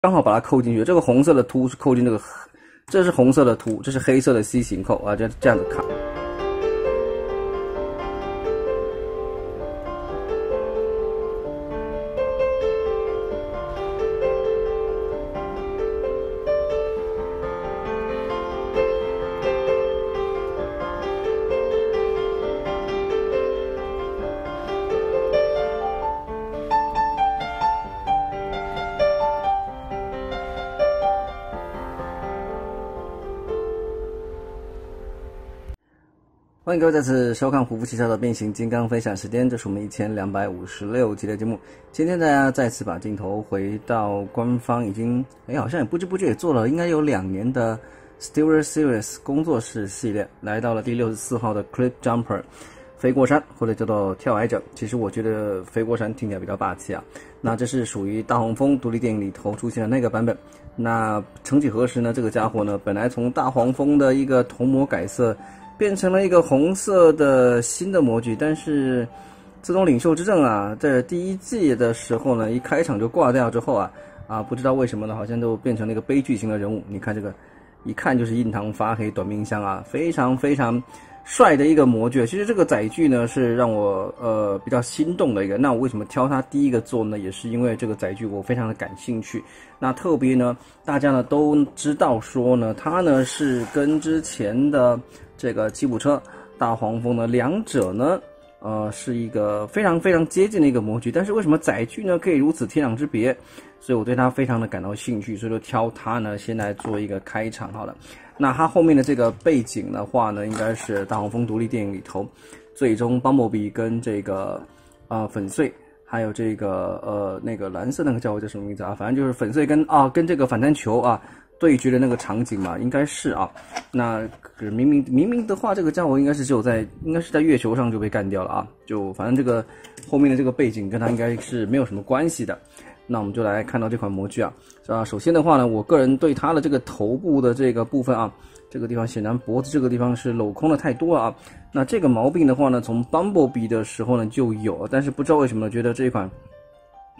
刚好把它扣进去。这个红色的凸是扣进这个，这是红色的凸，这是黑色的 C 型扣啊，这这样子卡。欢迎各位再次收看虎扑汽车的变形金刚分享时间，这是我们一千两百五十六集的节目。今天大家再次把镜头回到官方已经哎，好像也不知不觉也做了应该有两年的 Stewart Series 工作室系列，来到了第六十四号的 Clip Jumper 飞过山或者叫做跳崖者。其实我觉得飞过山听起来比较霸气啊。那这是属于大黄蜂独立电影里头出现的那个版本。那曾几何时呢？这个家伙呢，本来从大黄蜂的一个头模改色。变成了一个红色的新的模具，但是自动领袖之证啊，在第一季的时候呢，一开场就挂掉之后啊，啊，不知道为什么呢，好像都变成了一个悲剧型的人物。你看这个，一看就是印堂发黑、短命香啊，非常非常帅的一个模具。其实这个载具呢，是让我呃比较心动的一个。那我为什么挑它第一个做呢？也是因为这个载具我非常的感兴趣。那特别呢，大家呢都知道说呢，它呢是跟之前的。这个吉普车大黄蜂呢，两者呢，呃，是一个非常非常接近的一个模具，但是为什么载具呢可以如此天壤之别？所以我对它非常的感到兴趣，所以说挑它呢，先来做一个开场好了。那它后面的这个背景的话呢，应该是大黄蜂独立电影里头，最终邦布比跟这个啊粉碎，还有这个呃那个蓝色那个家伙叫什么名字啊？反正就是粉碎跟啊跟这个反弹球啊。对决的那个场景嘛，应该是啊，那可是明明明明的话，这个家伙应该是只有在，应该是在月球上就被干掉了啊，就反正这个后面的这个背景跟他应该是没有什么关系的。那我们就来看到这款模具啊，是吧？首先的话呢，我个人对它的这个头部的这个部分啊，这个地方显然脖子这个地方是镂空的太多了啊。那这个毛病的话呢，从 Bumblebee 的时候呢就有，但是不知道为什么觉得这一款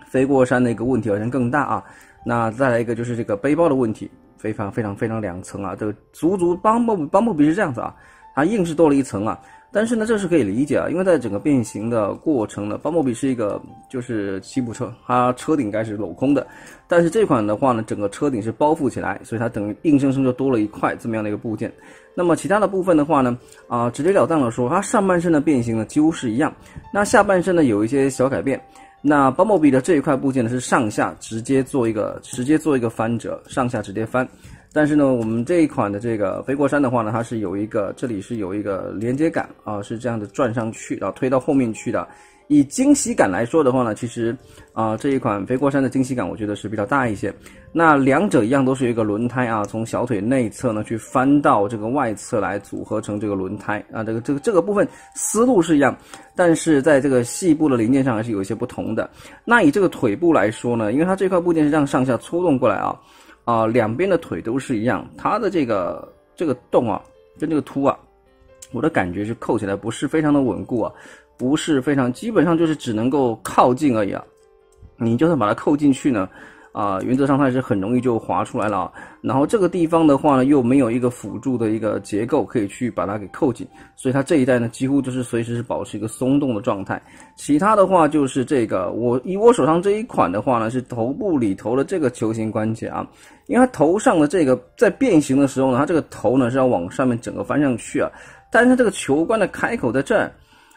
飞过山的一个问题好像更大啊。那再来一个就是这个背包的问题。非常非常非常两层啊，这个足足 Bumble Bumblebee 是这样子啊，它硬是多了一层啊。但是呢，这是可以理解啊，因为在整个变形的过程呢，邦莫比是一个就是吉普车，它车顶该是镂空的。但是这款的话呢，整个车顶是包覆起来，所以它等于硬生生就多了一块这么样的一个部件。那么其他的部分的话呢，啊，直截了当的说，它上半身的变形呢几乎是一样，那下半身呢有一些小改变。那 Bumblebee 的这一块部件呢是上下直接做一个直接做一个翻折，上下直接翻。但是呢，我们这一款的这个飞过山的话呢，它是有一个这里是有一个连接杆啊，是这样的转上去，然后推到后面去的。以惊喜感来说的话呢，其实啊这一款飞过山的惊喜感我觉得是比较大一些。那两者一样都是一个轮胎啊，从小腿内侧呢去翻到这个外侧来组合成这个轮胎啊，这个这个这个部分思路是一样，但是在这个细部的零件上还是有一些不同的。那以这个腿部来说呢，因为它这块部件是这样上下抽动过来啊，啊两边的腿都是一样，它的这个这个洞啊跟这个凸啊，我的感觉是扣起来不是非常的稳固啊。不是非常，基本上就是只能够靠近而已啊。你就算把它扣进去呢，啊，原则上它是很容易就滑出来了啊。然后这个地方的话呢，又没有一个辅助的一个结构可以去把它给扣紧，所以它这一代呢，几乎就是随时是保持一个松动的状态。其他的话就是这个，我以我手上这一款的话呢，是头部里头的这个球形关节啊，因为它头上的这个在变形的时候呢，它这个头呢是要往上面整个翻上去啊，但是它这个球关的开口在这儿。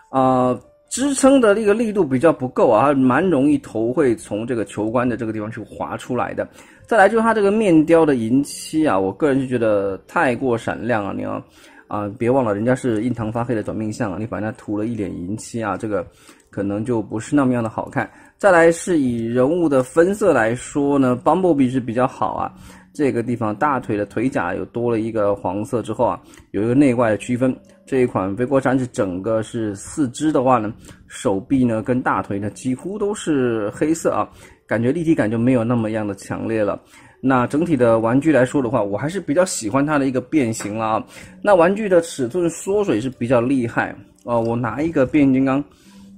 啊，支撑的那个力度比较不够啊，蛮容易头会从这个球关的这个地方去滑出来的。再来就是它这个面雕的银漆啊，我个人是觉得太过闪亮啊，你要啊，别忘了人家是印堂发黑的短命相啊，你把它涂了一脸银漆啊，这个可能就不是那么样的好看。再来是以人物的分色来说呢，Bumblebee 是比较好啊。这个地方大腿的腿甲有多了一个黄色之后啊，有一个内外的区分。这一款飞过山是整个是四肢的话呢，手臂呢跟大腿呢几乎都是黑色啊，感觉立体感就没有那么样的强烈了。那整体的玩具来说的话，我还是比较喜欢它的一个变形了啊。那玩具的尺寸缩水是比较厉害啊。我拿一个变形金刚，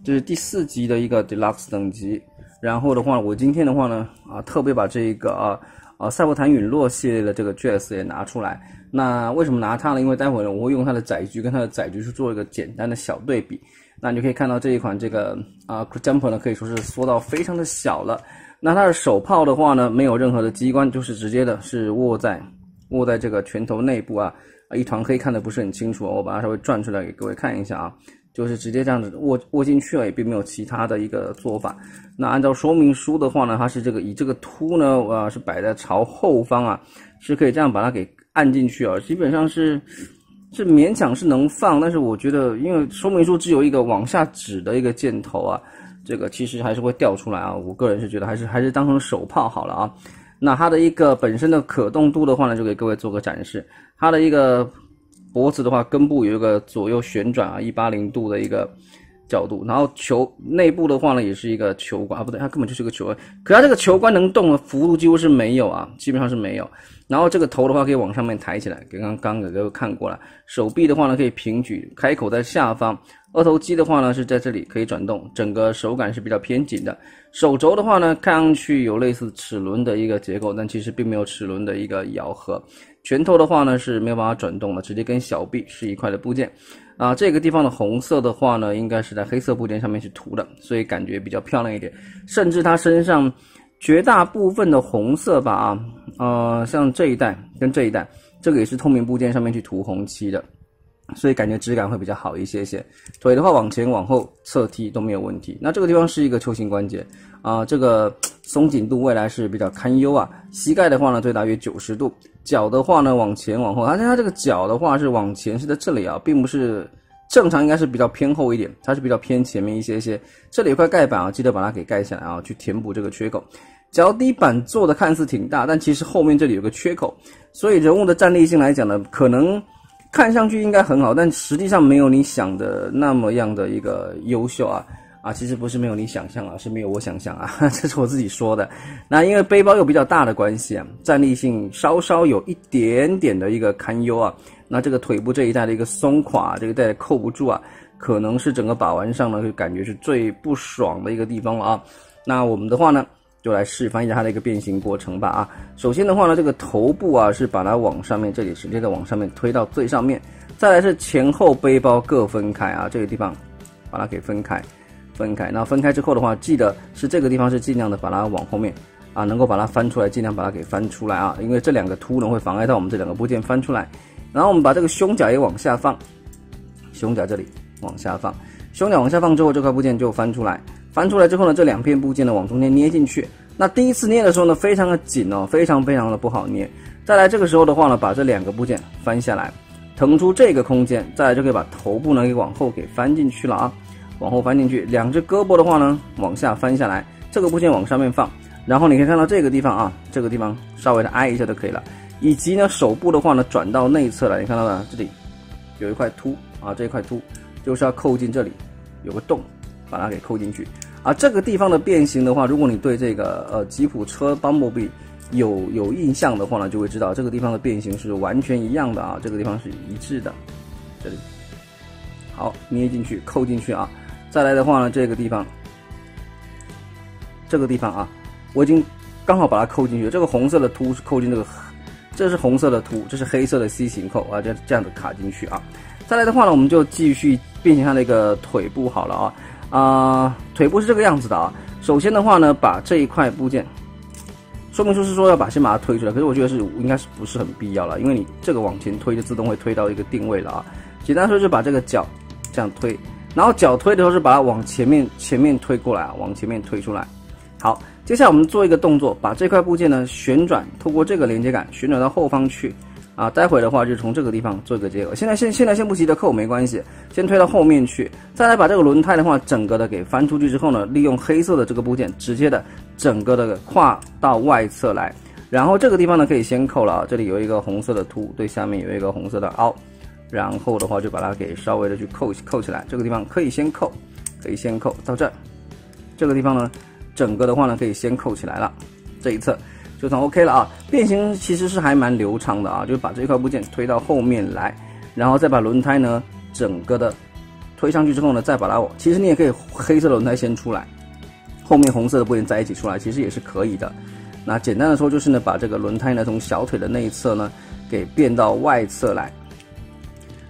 这是第四级的一个 deluxe 等级。然后的话，我今天的话呢，啊，特别把这个啊啊赛博坦陨落系列的这个 dress 也拿出来。那为什么拿它呢？因为待会呢，我会用它的载具跟它的载具去做一个简单的小对比。那你就可以看到这一款这个啊 jumper 呢，可以说是缩到非常的小了。那它的手炮的话呢，没有任何的机关，就是直接的是握在握在这个拳头内部，啊一团黑看的不是很清楚，我把它稍微转出来给各位看一下啊。就是直接这样子握握进去了，也并没有其他的一个做法。那按照说明书的话呢，它是这个以这个凸呢，啊是摆在朝后方啊，是可以这样把它给按进去啊。基本上是是勉强是能放，但是我觉得因为说明书只有一个往下指的一个箭头啊，这个其实还是会掉出来啊。我个人是觉得还是还是当成手炮好了啊。那它的一个本身的可动度的话呢，就给各位做个展示，它的一个。脖子的话，根部有一个左右旋转啊，一八零度的一个角度。然后球内部的话呢，也是一个球冠啊，不对，它根本就是个球冠。可它这个球冠能动的幅度几乎是没有啊，基本上是没有。然后这个头的话可以往上面抬起来，给刚刚给各位看过了。手臂的话呢可以平举，开口在下方。二头肌的话呢是在这里可以转动，整个手感是比较偏紧的。手轴的话呢，看上去有类似齿轮的一个结构，但其实并没有齿轮的一个咬合。拳头的话呢是没有办法转动的，直接跟小臂是一块的部件，啊，这个地方的红色的话呢，应该是在黑色部件上面去涂的，所以感觉比较漂亮一点。甚至它身上绝大部分的红色吧，啊，呃，像这一代跟这一代，这个也是透明部件上面去涂红漆的。所以感觉质感会比较好一些些。腿的话，往前往后侧踢都没有问题。那这个地方是一个球形关节啊，这个松紧度未来是比较堪忧啊。膝盖的话呢，最大约九十度。脚的话呢，往前往后，而且它这个脚的话是往前是在这里啊，并不是正常，应该是比较偏后一点，它是比较偏前面一些些。这里有块盖板啊，记得把它给盖起来啊，去填补这个缺口。脚底板做的看似挺大，但其实后面这里有个缺口，所以人物的站立性来讲呢，可能。看上去应该很好，但实际上没有你想的那么样的一个优秀啊啊！其实不是没有你想象啊，是没有我想象啊，这是我自己说的。那因为背包又比较大的关系啊，站立性稍稍有一点点的一个堪忧啊。那这个腿部这一带的一个松垮，这个带扣不住啊，可能是整个把玩上呢就感觉是最不爽的一个地方了啊。那我们的话呢？就来示范一下它的一个变形过程吧啊！首先的话呢，这个头部啊是把它往上面，这里直接的往上面推到最上面。再来是前后背包各分开啊，这个地方把它给分开，分开。那分开之后的话，记得是这个地方是尽量的把它往后面啊，能够把它翻出来，尽量把它给翻出来啊，因为这两个凸呢会妨碍到我们这两个部件翻出来。然后我们把这个胸甲也往下放，胸甲这里往下放，胸甲往下放之后，这块部件就翻出来。翻出来之后呢，这两片部件呢往中间捏进去。那第一次捏的时候呢，非常的紧哦，非常非常的不好捏。再来这个时候的话呢，把这两个部件翻下来，腾出这个空间，再来就可以把头部呢给往后给翻进去了啊，往后翻进去。两只胳膊的话呢，往下翻下来，这个部件往上面放。然后你可以看到这个地方啊，这个地方稍微的挨一下就可以了。以及呢，手部的话呢，转到内侧来，你看到了这里有一块凸啊，这一块凸就是要扣进这里，有个洞。把它给扣进去，啊这个地方的变形的话，如果你对这个呃吉普车 Bumblebee 有有印象的话呢，就会知道这个地方的变形是完全一样的啊，这个地方是一致的。这里好捏进去，扣进去啊。再来的话呢，这个地方，这个地方啊，我已经刚好把它扣进去。这个红色的凸是扣进这个，这是红色的凸，这是黑色的 C 型扣啊，这这样子卡进去啊。再来的话呢，我们就继续变形它的一个腿部好了啊。啊，腿部是这个样子的啊。首先的话呢，把这一块部件，说明书是说要把先把它推出来，可是我觉得是应该是不是很必要了，因为你这个往前推就自动会推到一个定位了啊。简单说就把这个脚这样推，然后脚推的时候是把它往前面前面推过来啊，往前面推出来。好，接下来我们做一个动作，把这块部件呢旋转，透过这个连接杆旋转到后方去。啊，待会的话就从这个地方做一个结合。现在现现在先不急着扣，没关系，先推到后面去。再来把这个轮胎的话，整个的给翻出去之后呢，利用黑色的这个部件，直接的整个的跨到外侧来。然后这个地方呢，可以先扣了啊，这里有一个红色的凸，对，下面有一个红色的凹。然后的话就把它给稍微的去扣扣起来。这个地方可以先扣，可以先扣到这。这个地方呢，整个的话呢，可以先扣起来了。这一侧。就算 OK 了啊，变形其实是还蛮流畅的啊，就是把这块部件推到后面来，然后再把轮胎呢整个的推上去之后呢，再把它，其实你也可以黑色的轮胎先出来，后面红色的部件在一起出来，其实也是可以的。那简单的说就是呢，把这个轮胎呢从小腿的内侧呢给变到外侧来，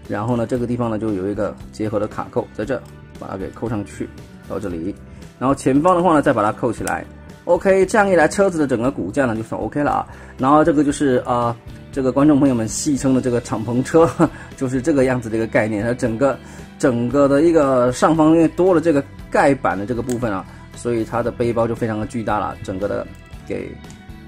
然后呢这个地方呢就有一个结合的卡扣在这，把它给扣上去到这里，然后前方的话呢再把它扣起来。OK，这样一来车子的整个骨架呢就算 OK 了啊。然后这个就是啊，这个观众朋友们戏称的这个敞篷车，就是这个样子的一个概念。它整个整个的一个上方因为多了这个盖板的这个部分啊，所以它的背包就非常的巨大了，整个的。给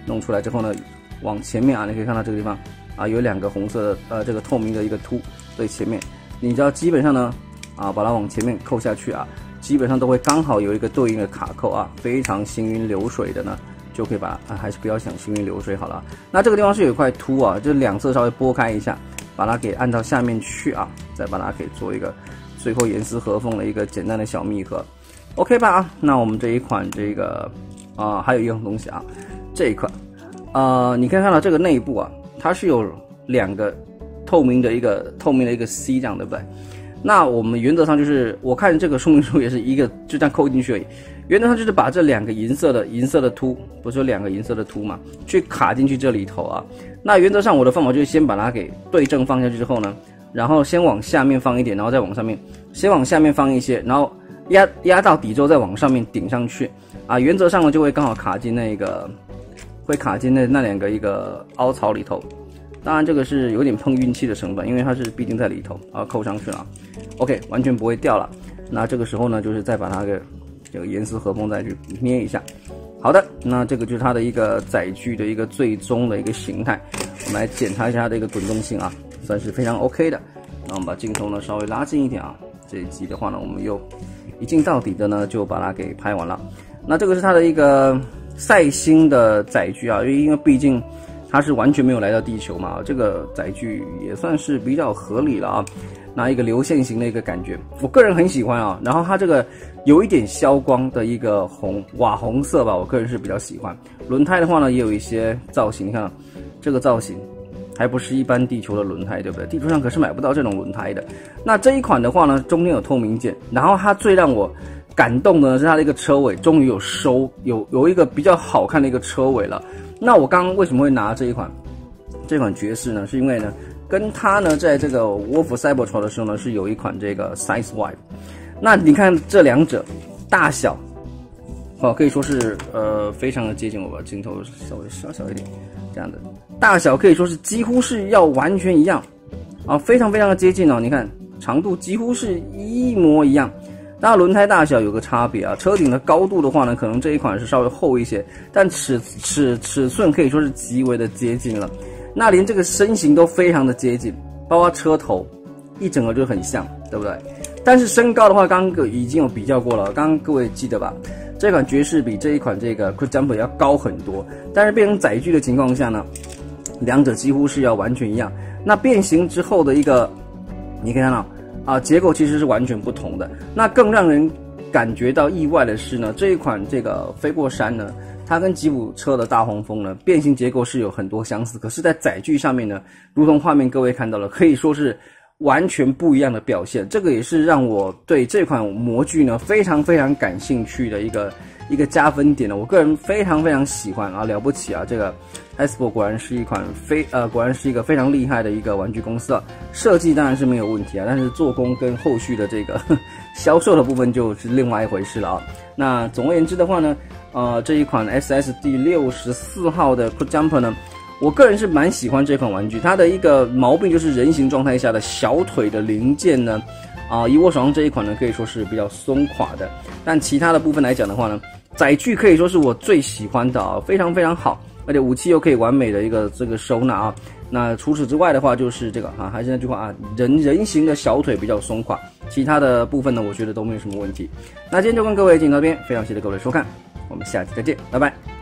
弄出来之后呢，往前面啊，你可以看到这个地方啊，有两个红色的呃，这个透明的一个凸在前面。你知道基本上呢，啊，把它往前面扣下去啊，基本上都会刚好有一个对应的卡扣啊，非常行云流水的呢，就可以把啊，还是不要想行云流水好了。那这个地方是有一块凸啊，就两侧稍微拨开一下，把它给按到下面去啊，再把它给做一个最后严丝合缝的一个简单的小密合，OK 吧啊？那我们这一款这个。啊，还有一样东西啊，这一块，呃，你可以看到这个内部啊，它是有两个透明的一个透明的一个 C 这样，对不对？那我们原则上就是，我看这个说明书也是一个就这样扣进去而已。原则上就是把这两个银色的银色的凸，不是有两个银色的凸嘛，去卡进去这里头啊。那原则上我的方法就是先把它给对正放下去之后呢，然后先往下面放一点，然后再往上面，先往下面放一些，然后压压到底之后再往上面顶上去。啊，原则上呢就会刚好卡进那个，会卡进那那两个一个凹槽里头。当然这个是有点碰运气的成分，因为它是毕竟在里头啊，扣上去了。OK，完全不会掉了。那这个时候呢，就是再把它给这个严丝合缝再去捏一下。好的，那这个就是它的一个载具的一个最终的一个形态。我们来检查一下它的一个滚动性啊，算是非常 OK 的。那我们把镜头呢稍微拉近一点啊，这一集的话呢，我们又一镜到底的呢就把它给拍完了。那这个是它的一个赛星的载具啊，因为因为毕竟它是完全没有来到地球嘛，这个载具也算是比较合理了啊。拿一个流线型的一个感觉，我个人很喜欢啊。然后它这个有一点消光的一个红瓦红色吧，我个人是比较喜欢。轮胎的话呢，也有一些造型，你看这个造型还不是一般地球的轮胎，对不对？地球上可是买不到这种轮胎的。那这一款的话呢，中间有透明件，然后它最让我。感动的是它的一个车尾，终于有收有有一个比较好看的一个车尾了。那我刚刚为什么会拿这一款这款爵士呢？是因为呢，跟它呢在这个 Wolf Cybertruck 的时候呢是有一款这个 Size Y。那你看这两者大小，哦可以说是呃非常的接近。我把镜头稍微缩小一点，这样的大小可以说是几乎是要完全一样啊，非常非常的接近哦。你看长度几乎是一模一样。那轮胎大小有个差别啊，车顶的高度的话呢，可能这一款是稍微厚一些，但尺尺尺寸可以说是极为的接近了。那连这个身形都非常的接近，包括车头，一整个就很像，对不对？但是身高的话，刚刚已经有比较过了，刚刚各位记得吧？这款爵士比这一款这个 Cruise Jumper 要高很多，但是变成载具的情况下呢，两者几乎是要完全一样。那变形之后的一个，你可以看到。啊，结构其实是完全不同的。那更让人感觉到意外的是呢，这一款这个飞过山呢，它跟吉普车的大黄蜂呢变形结构是有很多相似，可是，在载具上面呢，如同画面各位看到了，可以说是完全不一样的表现。这个也是让我对这款模具呢非常非常感兴趣的一个。一个加分点呢，我个人非常非常喜欢啊，了不起啊！这个 s p o 果然是一款非呃，果然是一个非常厉害的一个玩具公司啊。设计当然是没有问题啊，但是做工跟后续的这个 销售的部分就是另外一回事了啊。那总而言之的话呢，呃，这一款 SS 第六十四号的 Cool Jumper 呢，我个人是蛮喜欢这款玩具。它的一个毛病就是人形状态下的小腿的零件呢，啊，以我手上这一款呢，可以说是比较松垮的。但其他的部分来讲的话呢，载具可以说是我最喜欢的啊，非常非常好，而且武器又可以完美的一个这个收纳啊。那除此之外的话，就是这个啊，还是那句话啊，人人形的小腿比较松垮，其他的部分呢，我觉得都没有什么问题。那今天就跟各位讲到这边，非常谢谢各位收看，我们下期再见，拜拜。